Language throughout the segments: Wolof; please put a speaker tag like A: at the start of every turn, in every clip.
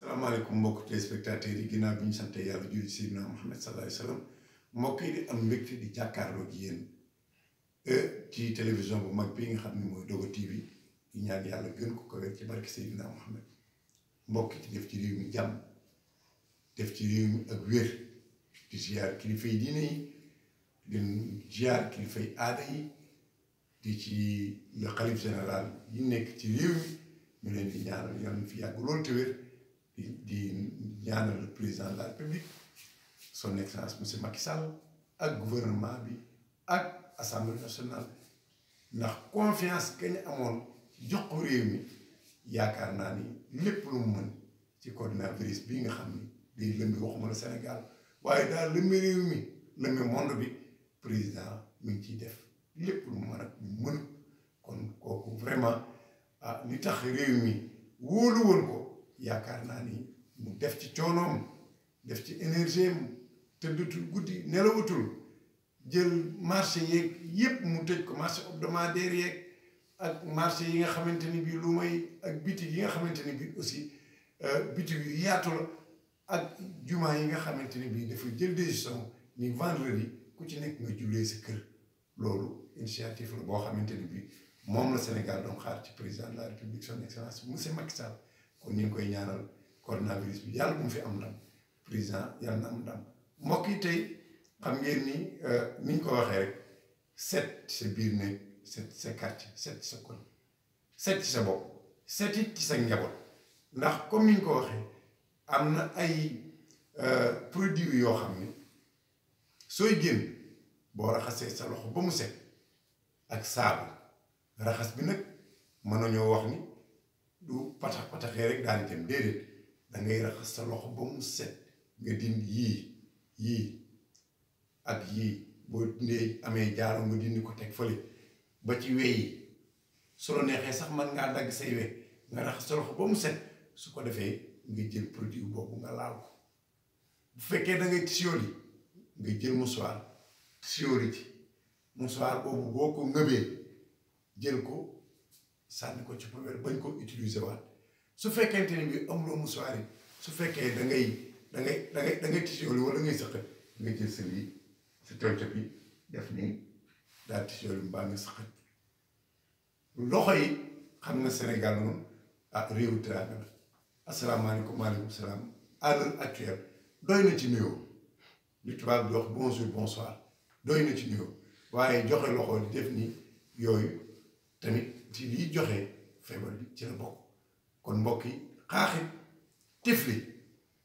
A: salaamaaleykum mbokk téléspectateurs yi ginnaaw bi ñu sante yàlla julli ci Seydina Muhammad sallallahu alayhi wa sallam mbokk yi di am mbégte di jàkkaarloo ak yéen ci télévision bu mag bi nga xam ne mooy Dogo TV di ñaan yàlla gën ko ko wér ci barke Seydina Muhammad mbokk ci def ci réew mi jàmm def ci réew mi ak wér di ziar kilifa yi diine yi di ziar kilifa yi aada yi di ci le xalif général yi nekk ci réew mi ñu leen di ñaanal yal na fi yàgg loolu te wér di di ñaanal le président de la république son excellence monsieur Macky Sall ak gouvernement bi ak assemblée nationale ndax confiance kañ amoon jox ko réew mi yaakaar naa ni lépp lu mu mën ci coronavirus bii nga xam ni day lëmbi waxuma la Sénégal waaye daal lëmbi réew mi lëmbi monde bi président mi ngi ciy def lépp lu mën ak ñu mën kon kooku vraiment ah li tax réew mi wóolu woon ko yaakaar naa ni mu def ci coonoom def ci énergie am tëddatul guddi nelawatul jël marché yeeg yépp mu tëj ko marché hebdomadaire yeeg ak marché yi nga xamante ni bii lu may ak bitig yi nga xamante ni bii aussi euh, bitig yu yaatu la ak jumaa yi nga xamante ne bii dafa jël décision ni vendredi ku ci nekk nga jullee sa kër loolu initiative la boo xamante ne bii moom la Sénégal doon xaar ci président de la république son excellence monsieur Macky Sall kon ñu ngi koy ñaanal coronavirus bi yàlla bu mu fi am ndam président yàlla na am ndam mbokk yi tey xam ngeen ni euh, ni ñu ko waxee rek set sa biir nekk set sa quartier set sa koñ seet ci sa bopp seet it ci sa njaboot ndax comme ni ñu ko waxee am na ay produits yoo xam ne sooy génn boo raxasee sa loxo ba mu set ak saabu raxas bi nag mën nañoo wax ni du patax pataxee rek daal di dem déedéet da ngay raxas sa loxo ba mu set nga dindi yii yii ak yii boo dindee amee jaaro nga dindi ko teg fële ba ci we yi su la neexee sax man ngaa dagg say we nga rax sa loxo ba mu set su ko defee nga jël produit boobu nga laal ko bu fekkee da ngay tisóoli nga jël musuwaar tisóoli ci musuwaar boobu boo ko ngëbee jël ko sànni ko ci poubelle bañ ko utiliser waat su fekkente ni bi amuloo mouchoir yi su fekkee da ngay da ngay da ngay da ngay tisooli wala ngay sëqat nga jël sa lii sa tontu bi def nii daal tisooli mbaa nga sëqat loxo yi xam na Sénégal moom ah réewu teraanga la asalaamaaleykum maaleykum salaam à l'heure actuelle doy na ci nuyoo. li tubaab di wax bonjour bonsoir doy na ci nuyoo waaye joxe loxo di def ni yooyu tamit ci liy joxe feebar bi ci la bokk kon mbokk yi xaaxit tifli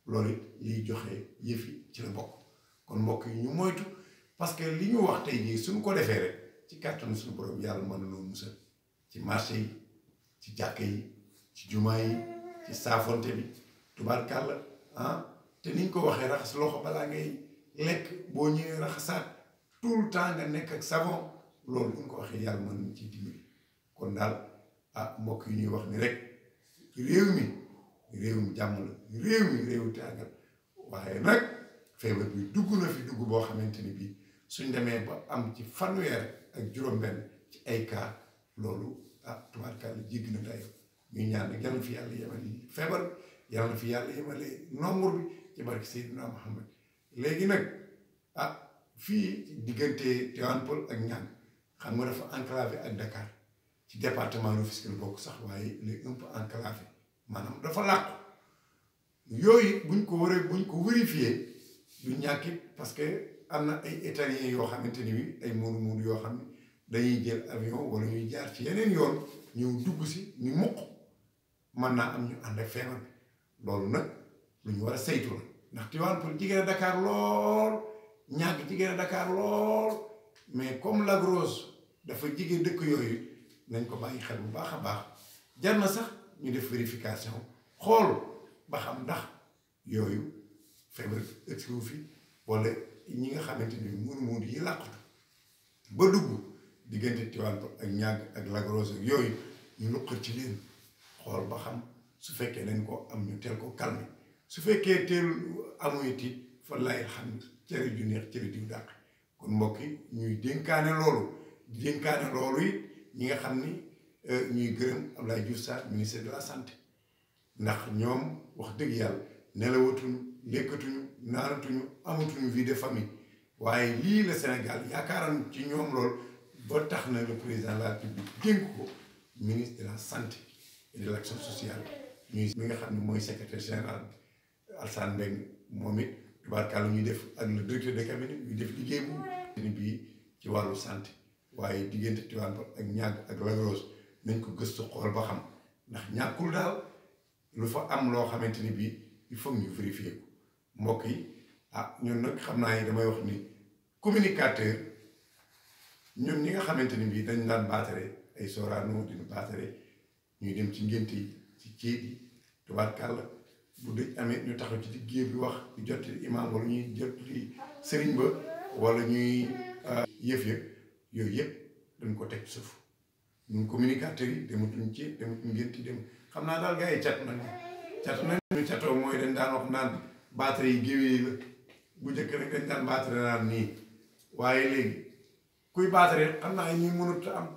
A: loolu it liy joxe yëf yi ci la bokk kon mbokk yi ñu moytu parce que li ñu wax tey jii suñ ko defee rek ci kàttanu suñu borom yàlla mën na noo musal ci marché yi ci jàkk yi ci jumaa yi ci saafonte bi tubaarkàlla ah te niñ ko waxee raxas loxo balaa ngay lekk boo ñëwee raxasaat tout le temps nga nekk ak savon loolu buñ ko waxee yàlla mën nañ ci dimbali kon daal ah mbokk yi ñuy wax ni rek réew mi réewum jàmm la réew mi réewu tàngal waaye nag feebar bi dugg na fi dugg boo xamante ni bii suñ demee ba am ci fanweer ak juróom-benn ci ay cas loolu ah tubaarkàlla jéggi na dayo ñu ñaan nag yàlla fi yàlla yemale feebar bi yàlla fi yàlla yemale nombre bi ci barke Seydina Muhammad léegi nag ah fii diggante Tivaouane Peulh ak Niane xam nga dafa enclavé ak Dakar ci département Rufisque la bokk sax waaye il est un peu enclavé maanaam dafa làqu yooyu buñ ko waree buñ ko vérifier du ñàkkit parce que am na ay italiens yoo xamante ni bi ay muuru muuru yoo xam ne dañuy jël avion wala ñuy jaar ci yeneen yoon ñëw dugg si ñu mukk mën naa am ñu ànd ak feebar bi loolu nag lu ñu war a saytu la ndax Tivaouane Peulh jigéen a Dakar lool ñàkk jigéen a Dakar lool mais comme Lac Rose dafa jigéen dëkk yooyu nañ ko bàyyi xel bu baax a baax jar na sax ñu def vérification xool ba xam ndax yooyu feebar ëgsi wu fi wala ñi nga xamante ni muur muur yi làqatu ba dugg diggante Tivaouane Peulh ak ñàgg ak Lac Rose ak yooyu ñu luqal ci leen xool ba xam su fekkee dañ ko am ñu teel ko calmer su fekkee teel amuy tiit fa laay xam cere ju neex cere diw dàq kon mbokk yi ñuy dénkaane loolu dénkaane loolu it ñi nga xam ni euh, ñuy gërëm Abdoulaye Diouf Sarr ministre de la santé ndax ñoom wax dëgg yàlla nelawatuñu lekkatuñu naanatuñu amatuñu vie de famille waaye lii la Sénégal yaakaaran ci ñoom lool ba tax na le président de la République dénk ko ministre de la santé et de l'action sociale ñuy mi nga xam ne mooy secrétaire général bi Alsaan Mbeng moom it tubaarkàlla ñuy def ak le directeur de cabinet ñuy def liggéey bu ni bii ci wàllu santé waaye diggante Tiwaan ba ak ñaag ak Lac Rose nañ ko gëstu xool ba xam ndax ñàkkul daal lu fa am loo xamante ni bii il faut ñu vérifier ko mbokk yi ah ñun nag xam naa ni damay wax ni communicateur ñun ñi nga xamante ni bii dañ daan baatare ay Sorano dina baatare ñuy dem ci ngénte yi ci céet yi tubaarkàlla bu dëj amee ñu taxaw ci digg bi wax di jot imaam wala ñuy jot sëriñ ba wala ñuy euh, yëf yëf yooyu yëpp dañ ko teg suuf ñun communicateur yi dematuñ ci dematuñ ngénte yi dem xam naa daal gars yi cat nañu cat nañu catoo mooy dañ daan wax naan batterie yi géwél yi la bu njëkk rek dañ daan batterie naan nii waaye léegi kuy baatare xam naa ñuy mënut a am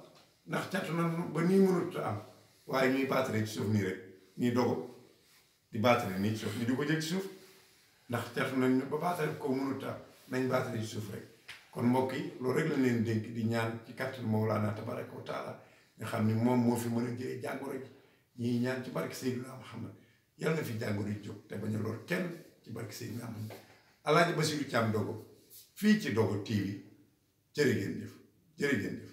A: ndax catu na ba nii mënut a am waaye ñuy baatare ci suuf nii rek ñuy dogo di baatare nii ci suuf ñu di ko jël ci suuf ndax catu nañ ba baatare ko mënut a am nañ baatare ci suuf rek kon mbokk yi loolu rek lañ leen dénk di ñaan ci kàttan Mawlaana tabaraka wa taala nga xam ni moom moo fi mën a jëlee jàngoro ji ñuy ñaan ci barke Seydina Muhammad yàlla na fi jàngoro yi jóg te bañ a lor kenn ci barke Seydina Muhammad Alaaji Basiru Caam Dogo fii ci Dogo TV jërë ngeen jëf jërë ngeen jëf